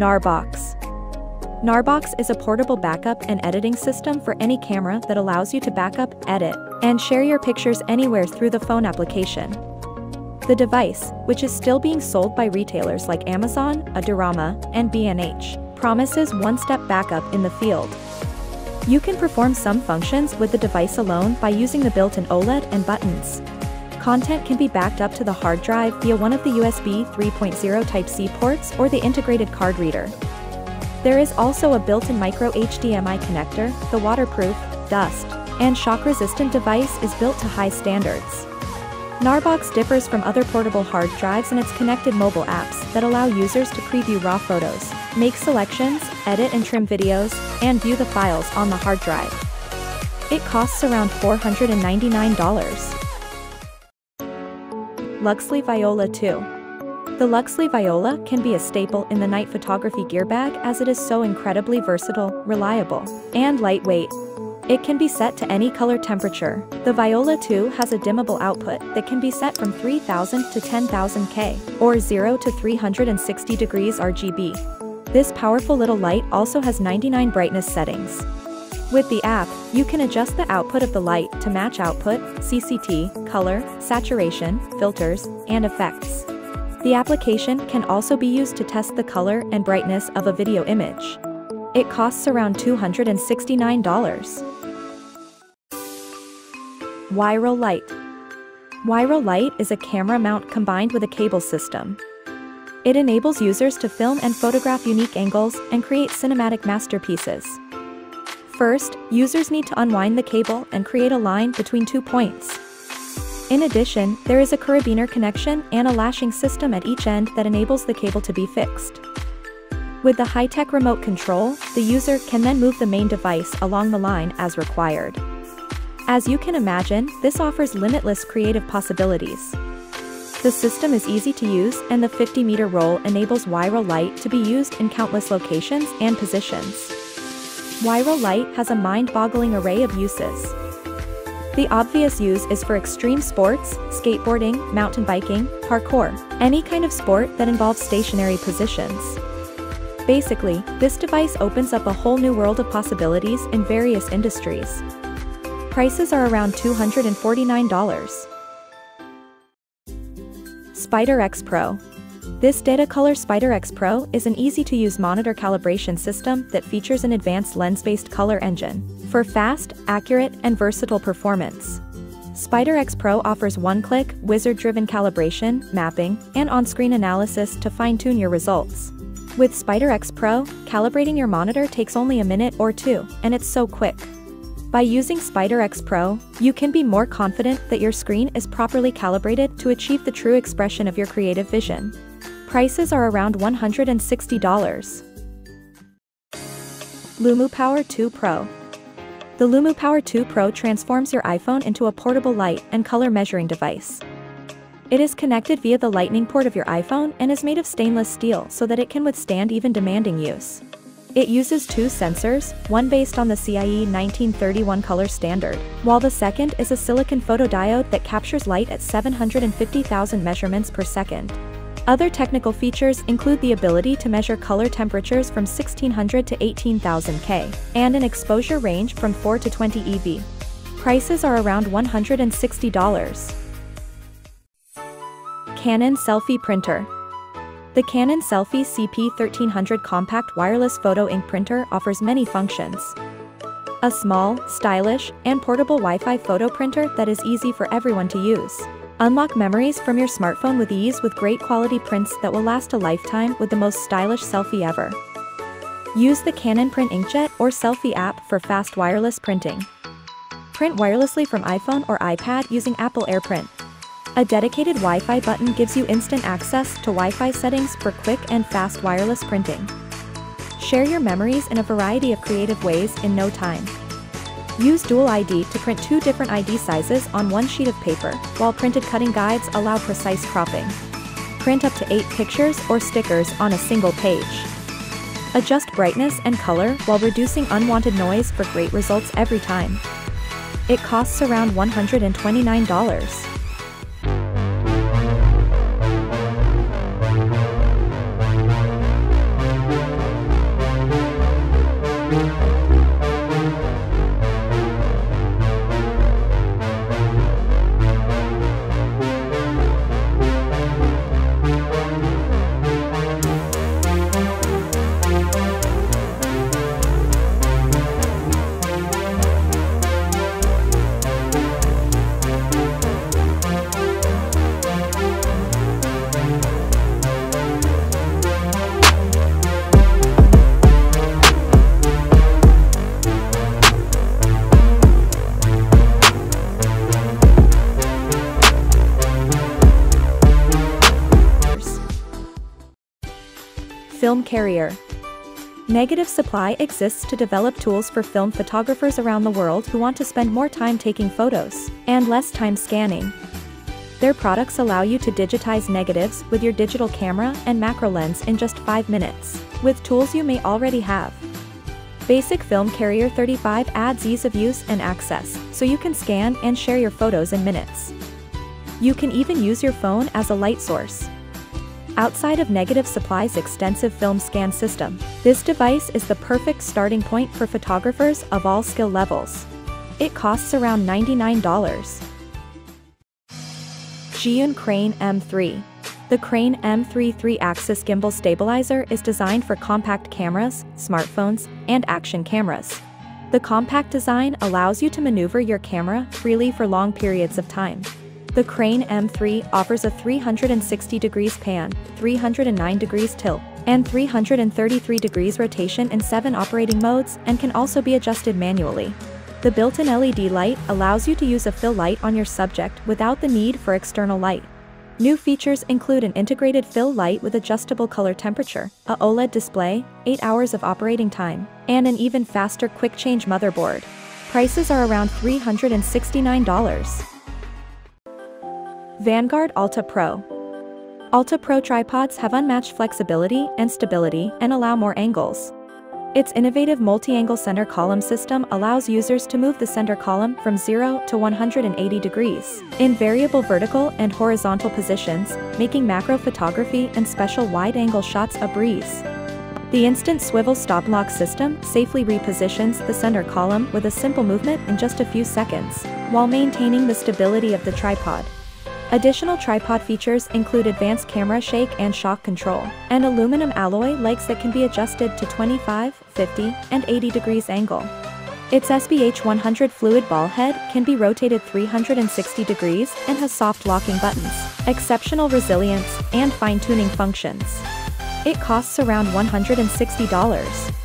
Gnarbox. Gnarbox is a portable backup and editing system for any camera that allows you to backup, edit, and share your pictures anywhere through the phone application. The device, which is still being sold by retailers like Amazon, Adorama, and B&H, promises one-step backup in the field. You can perform some functions with the device alone by using the built-in OLED and buttons. Content can be backed up to the hard drive via one of the USB 3.0 Type-C ports or the integrated card reader. There is also a built-in micro HDMI connector, the waterproof, dust, and shock-resistant device is built to high standards. Gnarbox differs from other portable hard drives in its connected mobile apps that allow users to preview raw photos, make selections, edit and trim videos, and view the files on the hard drive. It costs around $499. Luxli Viola 2 The Luxli Viola can be a staple in the night photography gear bag as it is so incredibly versatile, reliable, and lightweight. It can be set to any color temperature. The Viola 2 has a dimmable output that can be set from 3000 to 10,000 K, or 0 to 360 degrees RGB. This powerful little light also has 99 brightness settings. With the app, you can adjust the output of the light to match output, CCT, color, saturation, filters, and effects. The application can also be used to test the color and brightness of a video image. It costs around $269. Wiral LITE. Wiral LITE is a camera mount combined with a cable system. It enables users to film and photograph unique angles and create cinematic masterpieces. First, users need to unwind the cable and create a line between two points. In addition, there is a carabiner connection and a lashing system at each end that enables the cable to be fixed. With the high-tech remote control, the user can then move the main device along the line as required. As you can imagine, this offers limitless creative possibilities. The system is easy to use and the 50-meter roll enables Wiral LITE to be used in countless locations and positions. Wiral LITE has a mind-boggling array of uses. The obvious use is for extreme sports, skateboarding, mountain biking, parkour, any kind of sport that involves stationary positions. Basically, this device opens up a whole new world of possibilities in various industries. Prices are around $249. SpyderX Pro. This Datacolor SpyderX Pro is an easy-to-use monitor calibration system that features an advanced lens-based color engine for fast, accurate, and versatile performance. SpyderX Pro offers one-click, wizard-driven calibration, mapping, and on-screen analysis to fine-tune your results. With SpyderX Pro, calibrating your monitor takes only a minute or two, and it's so quick. By using SpyderX Pro, you can be more confident that your screen is properly calibrated to achieve the true expression of your creative vision. Prices are around $160. Lumu Power 2 Pro The Lumu Power 2 Pro transforms your iPhone into a portable light and color measuring device. It is connected via the lightning port of your iPhone and is made of stainless steel so that it can withstand even demanding use. It uses two sensors, one based on the CIE 1931 color standard, while the second is a silicon photodiode that captures light at 750,000 measurements per second. Other technical features include the ability to measure color temperatures from 1600 to 18,000 K, and an exposure range from 4 to 20 eV. Prices are around $160. Canon SELPHY Printer the Canon SELPHY CP1300 compact wireless photo ink printer offers many functions. A small, stylish, and portable Wi-Fi photo printer that is easy for everyone to use. Unlock memories from your smartphone with ease with great quality prints that will last a lifetime with the most stylish SELPHY ever. Use the Canon Print Inkjet or SELPHY app for fast wireless printing. Print wirelessly from iPhone or iPad using Apple AirPrint. A dedicated Wi-Fi button gives you instant access to Wi-Fi settings for quick and fast wireless printing. Share your memories in a variety of creative ways in no time. Use Dual ID to print two different ID sizes on one sheet of paper, while printed cutting guides allow precise cropping. Print up to 8 pictures or stickers on a single page. Adjust brightness and color while reducing unwanted noise for great results every time. It costs around $129. Film Carrier Negative Supply exists to develop tools for film photographers around the world who want to spend more time taking photos, and less time scanning. Their products allow you to digitize negatives with your digital camera and macro lens in just 5 minutes, with tools you may already have. Basic Film Carrier 35 adds ease of use and access, so you can scan and share your photos in minutes. You can even use your phone as a light source. Outside of Negative Supply's extensive film scan system, this device is the perfect starting point for photographers of all skill levels. It costs around $99. Zhiyun Crane M3 The Crane M3 3-axis gimbal stabilizer is designed for compact cameras, smartphones, and action cameras. The compact design allows you to maneuver your camera freely for long periods of time. The Crane M3 offers a 360 degrees pan, 309 degrees tilt, and 333 degrees rotation in 7 operating modes and can also be adjusted manually. The built-in LED light allows you to use a fill light on your subject without the need for external light. New features include an integrated fill light with adjustable color temperature, a OLED display, 8 hours of operating time, and an even faster quick change motherboard. Prices are around $369. Vanguard Alta Pro. Alta Pro tripods have unmatched flexibility and stability and allow more angles. Its innovative multi-angle center column system allows users to move the center column from 0 to 180 degrees in variable vertical and horizontal positions, making macro photography and special wide-angle shots a breeze. The instant swivel stop lock system safely repositions the center column with a simple movement in just a few seconds, while maintaining the stability of the tripod. Additional tripod features include advanced camera shake and shock control, and aluminum alloy legs that can be adjusted to 25, 50, and 80 degrees angle. Its SBH 100 fluid ball head can be rotated 360 degrees and has soft locking buttons, exceptional resilience, and fine-tuning functions. It costs around $160.